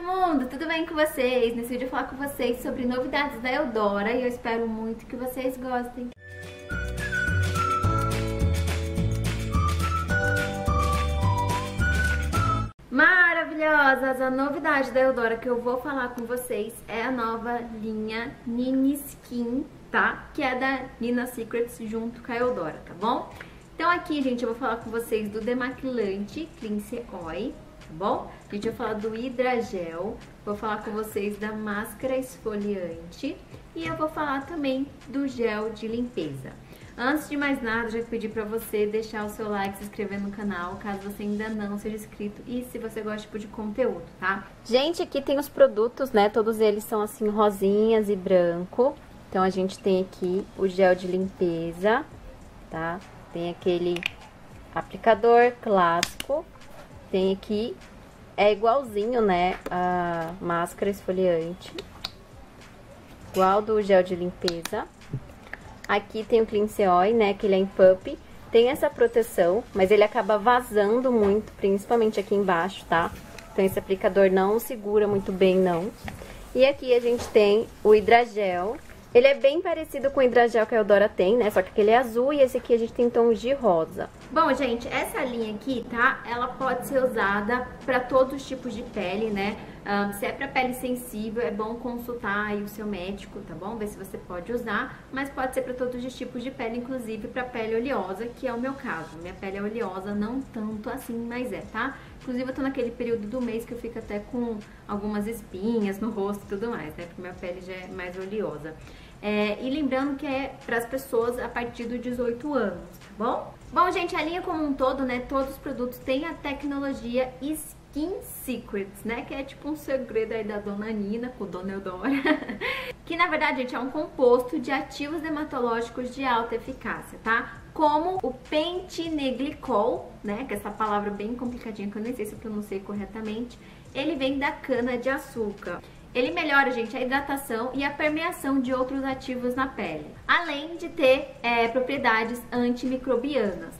todo mundo, tudo bem com vocês? Nesse vídeo eu vou falar com vocês sobre novidades da Eudora e eu espero muito que vocês gostem. Maravilhosas! A novidade da Eudora que eu vou falar com vocês é a nova linha Nini Skin, tá? Que é da Nina Secrets junto com a Eudora, tá bom? Então aqui, gente, eu vou falar com vocês do demaquilante Cleanse Oil, tá bom? A gente vai falar do hidragel, vou falar com vocês da máscara esfoliante e eu vou falar também do gel de limpeza. Antes de mais nada, já pedi pra você deixar o seu like, se inscrever no canal, caso você ainda não seja inscrito e se você gosta tipo de conteúdo, tá? Gente, aqui tem os produtos, né? Todos eles são assim rosinhas e branco. Então a gente tem aqui o gel de limpeza, tá? Tem aquele aplicador clássico, tem aqui é igualzinho, né, a máscara esfoliante. Igual do gel de limpeza. Aqui tem o Cleanse Oil, né, que ele é em pup. Tem essa proteção, mas ele acaba vazando muito, principalmente aqui embaixo, tá? Então esse aplicador não segura muito bem, não. E aqui a gente tem o hidragel. Ele é bem parecido com o hidragel que a Eudora tem, né? Só que aquele é azul e esse aqui a gente tem tons de rosa. Bom, gente, essa linha aqui, tá? Ela pode ser usada para todos os tipos de pele, né? Um, se é para pele sensível, é bom consultar aí o seu médico, tá bom? Ver se você pode usar, mas pode ser para todos os tipos de pele, inclusive para pele oleosa, que é o meu caso. Minha pele é oleosa, não tanto assim, mas é, tá? Inclusive eu tô naquele período do mês que eu fico até com algumas espinhas no rosto e tudo mais, né? Porque minha pele já é mais oleosa. É, e lembrando que é para as pessoas a partir dos 18 anos, tá bom? Bom, gente, a linha como um todo, né, todos os produtos têm a tecnologia Skin Secrets, né, que é tipo um segredo aí da Dona Nina com Dona Eudora, que na verdade, gente, é um composto de ativos dermatológicos de alta eficácia, tá? Como o pentineglicol, né, que é essa palavra bem complicadinha que eu nem sei se eu pronunciei corretamente, ele vem da cana de açúcar. Ele melhora, gente, a hidratação e a permeação de outros ativos na pele, além de ter é, propriedades antimicrobianas.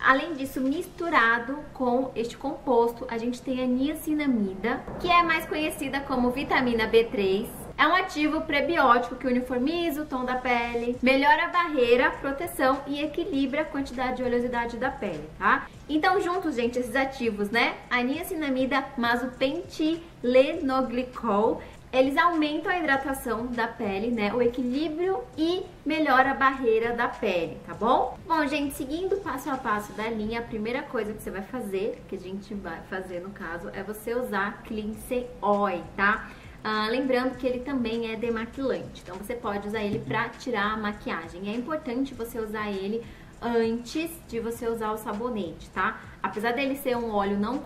Além disso, misturado com este composto, a gente tem a niacinamida, que é mais conhecida como vitamina B3, é um ativo prebiótico que uniformiza o tom da pele, melhora a barreira, proteção e equilibra a quantidade de oleosidade da pele, tá? Então, juntos, gente, esses ativos, né? A niacinamida mas o pentilenoglicol eles aumentam a hidratação da pele, né? O equilíbrio e melhora a barreira da pele, tá bom? Bom, gente, seguindo passo a passo da linha, a primeira coisa que você vai fazer, que a gente vai fazer no caso, é você usar Cleanse Oil, tá? Ah, lembrando que ele também é demaquilante, então você pode usar ele para tirar a maquiagem. É importante você usar ele antes de você usar o sabonete, tá? Apesar dele ser um óleo não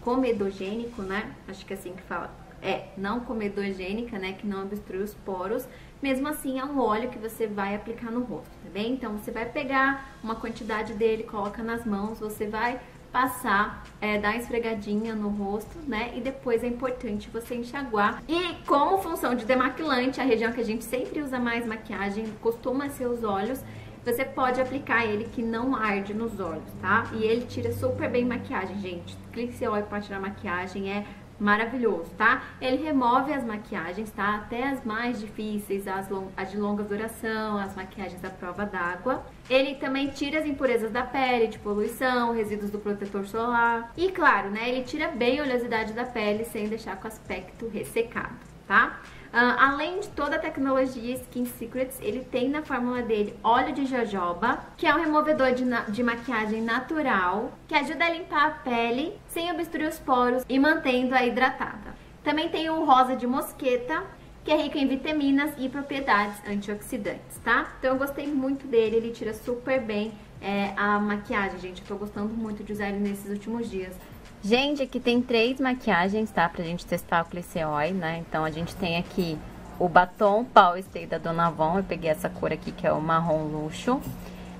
comedogênico, né? Acho que é assim que fala. É, não comedogênica, né? Que não obstrui os poros. Mesmo assim, é um óleo que você vai aplicar no rosto, tá bem? Então, você vai pegar uma quantidade dele, coloca nas mãos, você vai passar, é, dar esfregadinha no rosto, né? E depois é importante você enxaguar. E como função de demaquilante, a região que a gente sempre usa mais maquiagem costuma ser os olhos, você pode aplicar ele que não arde nos olhos, tá? E ele tira super bem maquiagem, gente. Clique seu óleo para tirar maquiagem, é maravilhoso, tá? Ele remove as maquiagens, tá? Até as mais difíceis, as, as de longa duração, as maquiagens da prova d'água. Ele também tira as impurezas da pele, de poluição, resíduos do protetor solar. E claro, né, ele tira bem a oleosidade da pele sem deixar com o aspecto ressecado, tá? Uh, além de toda a tecnologia Skin Secrets, ele tem na fórmula dele óleo de jojoba, que é um removedor de, de maquiagem natural, que ajuda a limpar a pele sem obstruir os poros e mantendo-a hidratada. Também tem o rosa de mosqueta, que é rico em vitaminas e propriedades antioxidantes, tá? Então eu gostei muito dele, ele tira super bem é, a maquiagem, gente. Eu tô gostando muito de usar ele nesses últimos dias. Gente, aqui tem três maquiagens, tá? Pra gente testar o Cliceoi, né? Então, a gente tem aqui o batom Power Stay da Dona Avon. Eu peguei essa cor aqui, que é o marrom luxo.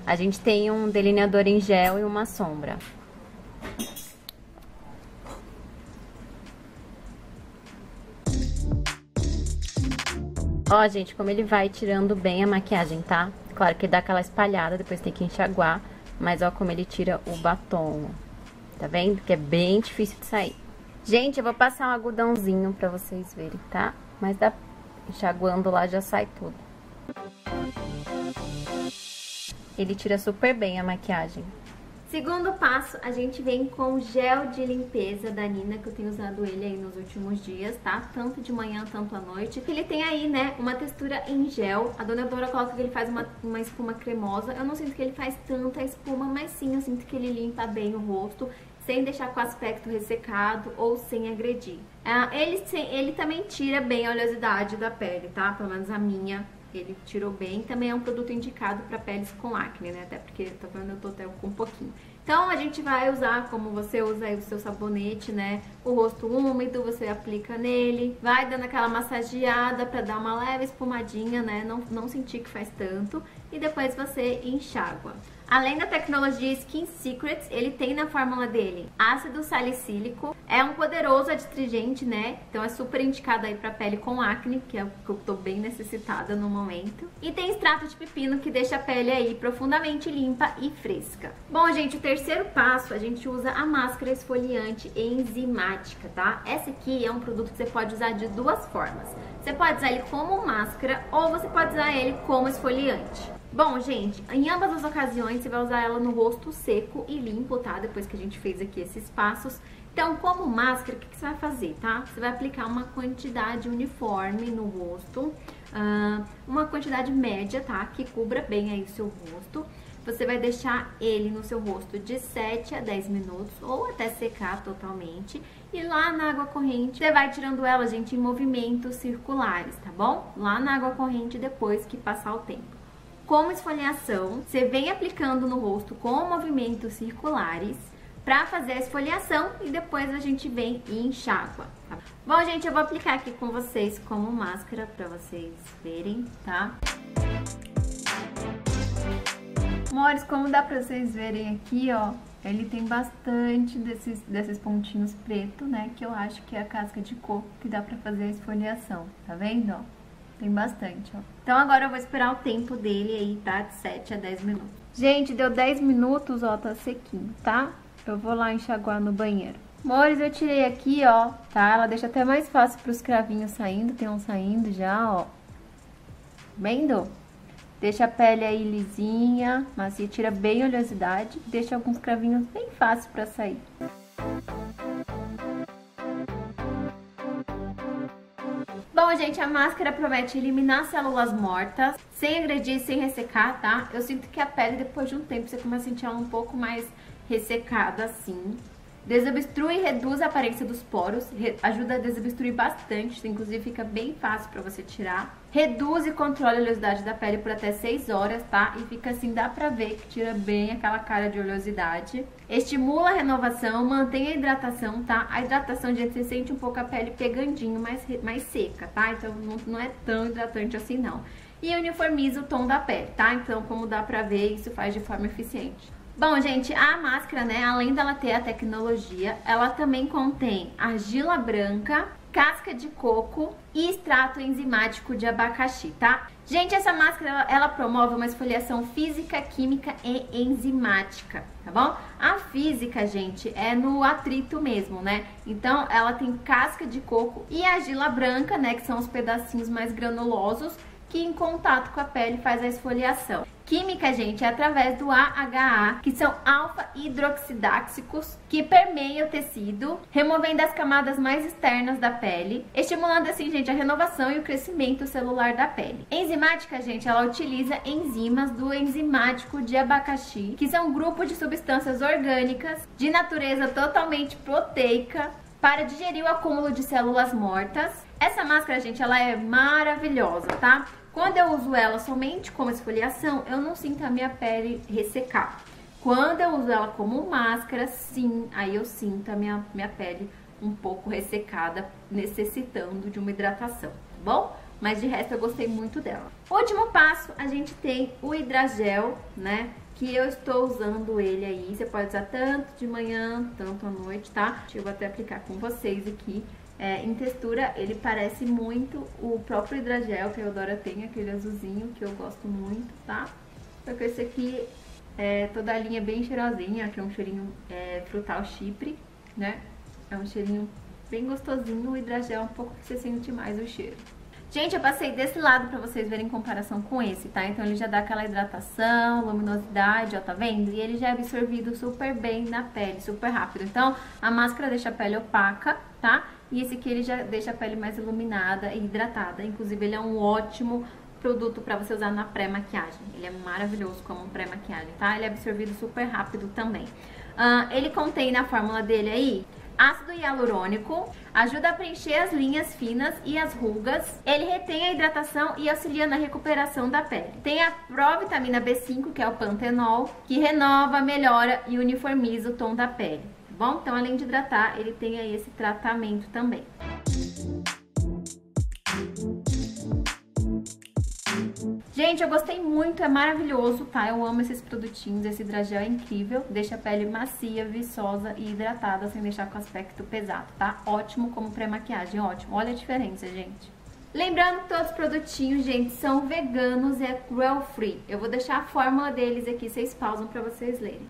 A gente tem um delineador em gel e uma sombra. Ó, gente, como ele vai tirando bem a maquiagem, tá? Claro que dá aquela espalhada, depois tem que enxaguar. Mas ó como ele tira o batom. Tá vendo? Que é bem difícil de sair. Gente, eu vou passar um algodãozinho pra vocês verem, tá? Mas dá enxaguando lá já sai tudo. Ele tira super bem a maquiagem. Segundo passo, a gente vem com gel de limpeza da Nina, que eu tenho usado ele aí nos últimos dias, tá? Tanto de manhã, tanto à noite. Ele tem aí, né, uma textura em gel. A dona Dora coloca que ele faz uma, uma espuma cremosa. Eu não sinto que ele faz tanta espuma, mas sim, eu sinto que ele limpa bem o rosto sem deixar com o aspecto ressecado ou sem agredir. Ah, ele, ele também tira bem a oleosidade da pele, tá? Pelo menos a minha ele tirou bem. Também é um produto indicado para peles com acne, né? Até porque, tá vendo, eu tô até com um pouquinho. Então, a gente vai usar, como você usa aí o seu sabonete, né? O rosto úmido, você aplica nele. Vai dando aquela massageada pra dar uma leve espumadinha, né? Não, não sentir que faz tanto. E depois você enxágua. Além da tecnologia Skin Secrets, ele tem na fórmula dele ácido salicílico, é um poderoso adstringente, né? Então é super indicado aí pra pele com acne, que é o que eu tô bem necessitada no momento. E tem extrato de pepino que deixa a pele aí profundamente limpa e fresca. Bom, gente, o terceiro passo, a gente usa a máscara esfoliante enzimática, tá? Essa aqui é um produto que você pode usar de duas formas. Você pode usar ele como máscara ou você pode usar ele como esfoliante. Bom, gente, em ambas as ocasiões você vai usar ela no rosto seco e limpo, tá? Depois que a gente fez aqui esses passos. Então, como máscara, o que, você vai fazer, tá? Você vai aplicar uma quantidade uniforme no rosto, uh, uma quantidade média, tá? Que cubra bem aí o seu rosto. Você vai deixar ele no seu rosto de 7 a 10 minutos ou até secar totalmente. E lá na água corrente, você vai tirando ela, gente, em movimentos circulares, tá bom? Lá na água corrente depois que passar o tempo como esfoliação, você vem aplicando no rosto com movimentos circulares para fazer a esfoliação e depois a gente vem e enxágua. Tá? Bom, gente, eu vou aplicar aqui com vocês como máscara para vocês verem, tá? Amores, como dá pra vocês verem aqui, ó, ele tem bastante desses, desses pontinhos preto, né, que eu acho que é a casca de coco que dá pra fazer a esfoliação, tá vendo, ó? Tem bastante, ó. Então agora eu vou esperar o tempo dele aí, tá? De 7 a 10 minutos. Gente, deu 10 minutos, ó, tá sequinho, tá? Eu vou lá enxaguar no banheiro. Amores, eu tirei aqui, ó, tá? Ela deixa até mais fácil pros cravinhos saindo, tem um saindo já, ó. Vendo? Deixa a pele aí lisinha, macia, tira bem a oleosidade, deixa alguns cravinhos bem fácil pra sair. Gente, a máscara promete eliminar células mortas, sem agredir, sem ressecar, tá? Eu sinto que a pele, depois de um tempo, você começa a sentir ela um pouco mais ressecada, assim. Desobstrui e reduz a aparência dos poros, ajuda a desobstruir bastante, inclusive fica bem fácil pra você tirar. Reduz e controla a oleosidade da pele por até 6 horas, tá? E fica assim, dá pra ver que tira bem aquela cara de oleosidade. Estimula a renovação, mantém a hidratação, tá? A hidratação, gente, você sente um pouco a pele pegandinho, mais, mais seca, tá? Então não, não é tão hidratante assim, não. E uniformiza o tom da pele, tá? Então, como dá pra ver, isso faz de forma eficiente. Bom, gente, a máscara, né, além dela ter a tecnologia, ela também contém argila branca, casca de coco e extrato enzimático de abacaxi, tá? Gente, essa máscara, ela, promove uma esfoliação física, química e enzimática, tá bom? A física, gente, é no atrito mesmo, né? Então, ela tem casca de coco e argila branca, né, que são os pedacinhos mais granulosos, que em contato com a pele faz a esfoliação. Química, gente, é através do AHA, que são alfa-hidroxidáxicos, que permeiam o tecido, removendo as camadas mais externas da pele, estimulando assim, gente, a renovação e o crescimento celular da pele. Enzimática, gente, ela utiliza enzimas do enzimático de abacaxi, que são um grupo de substâncias orgânicas de natureza totalmente proteica para digerir o acúmulo de células mortas. Essa máscara, gente, ela é maravilhosa, tá? Quando eu uso ela somente como esfoliação, eu não sinto a minha pele ressecar. Quando eu uso ela como máscara, sim, aí eu sinto a minha, minha pele um pouco ressecada, necessitando de uma hidratação, tá bom? Mas de resto eu gostei muito dela. Último passo, a gente tem o hidragel, né? Que eu estou usando ele aí. Você pode usar tanto de manhã, tanto à noite, tá? Eu vou até aplicar com vocês aqui é, em textura, ele parece muito o próprio hidrogel que a Eudora tem, aquele azulzinho que eu gosto muito, tá? Só que esse aqui é toda a linha bem cheirosinha, que é um cheirinho é, frutal chipre, né? É um cheirinho bem gostosinho, o hidrogel é um pouco que você sente mais o cheiro. Gente, eu passei desse lado pra vocês verem em comparação com esse, tá? Então ele já dá aquela hidratação, luminosidade, ó, tá vendo? E ele já é absorvido super bem na pele, super rápido. Então a máscara deixa a pele opaca, tá? E esse aqui ele já deixa a pele mais iluminada e hidratada. Inclusive ele é um ótimo produto para você usar na pré-maquiagem. Ele é maravilhoso como pré-maquiagem, tá? Ele é absorvido super rápido também. Uh, ele contém na fórmula dele aí ácido hialurônico, ajuda a preencher as linhas finas e as rugas, ele retém a hidratação e auxilia na recuperação da pele. Tem a provitamina B5, que é o pantenol, que renova, melhora e uniformiza o tom da pele, bom? Então, além de hidratar, ele tem aí esse tratamento também. Gente, eu gostei muito, é maravilhoso, tá? Eu amo esses produtinhos, esse hidrogel é incrível, deixa a pele macia, viçosa e hidratada, sem deixar com aspecto pesado, tá? Ótimo como pré-maquiagem, ótimo. Olha a diferença, gente. Lembrando que todos os produtinhos, gente, são veganos e é cruel free. Eu vou deixar a fórmula deles aqui, vocês pausam pra vocês lerem.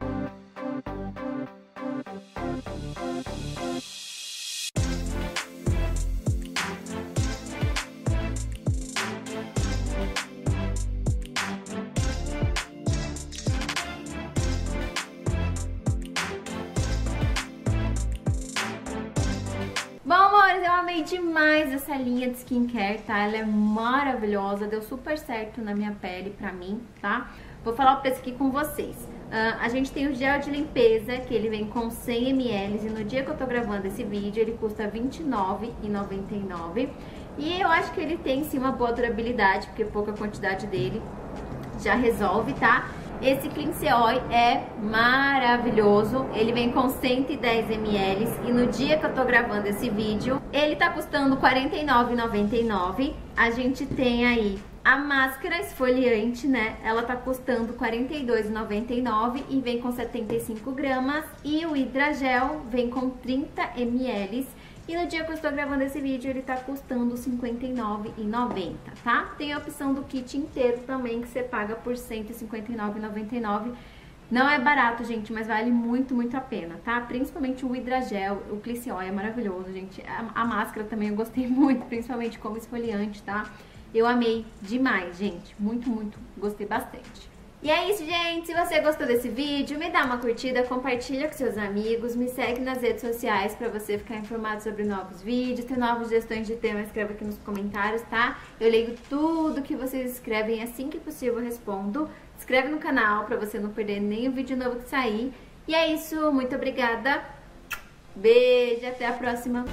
Essa linha de skincare, tá? Ela é maravilhosa, deu super certo na minha pele, pra mim, tá? Vou falar o preço aqui com vocês. Uh, a gente tem o gel de limpeza, que ele vem com 100 ml, e no dia que eu tô gravando esse vídeo, ele custa R$29,99. E eu acho que ele tem sim uma boa durabilidade, porque pouca quantidade dele já resolve, tá? Esse Cleanse Oil é maravilhoso, ele vem com 110 ml e no dia que eu tô gravando esse vídeo, ele tá custando R$ 49,99. A gente tem aí a máscara esfoliante, né? Ela tá custando R$ 42,99 e vem com 75 gramas. E o hidrogel vem com 30 ml e no dia que eu estou gravando esse vídeo, ele tá custando R$ 59,90, tá? Tem a opção do kit inteiro também, que você paga por R$ 159,99. Não é barato, gente, mas vale muito, muito a pena, tá? Principalmente o hidrogel, o Glyceol é maravilhoso, gente. A, a máscara também eu gostei muito, principalmente como esfoliante, tá? Eu amei demais, gente. Muito, muito, gostei bastante. E é isso, gente. Se você gostou desse vídeo, me dá uma curtida, compartilha com seus amigos, me segue nas redes sociais para você ficar informado sobre novos vídeos, ter novas sugestões de tema, escreva aqui nos comentários, tá? Eu leio tudo que vocês escrevem, assim que possível eu respondo. Se inscreve no canal para você não perder nenhum vídeo novo que sair. E é isso, muito obrigada. Beijo, até a próxima.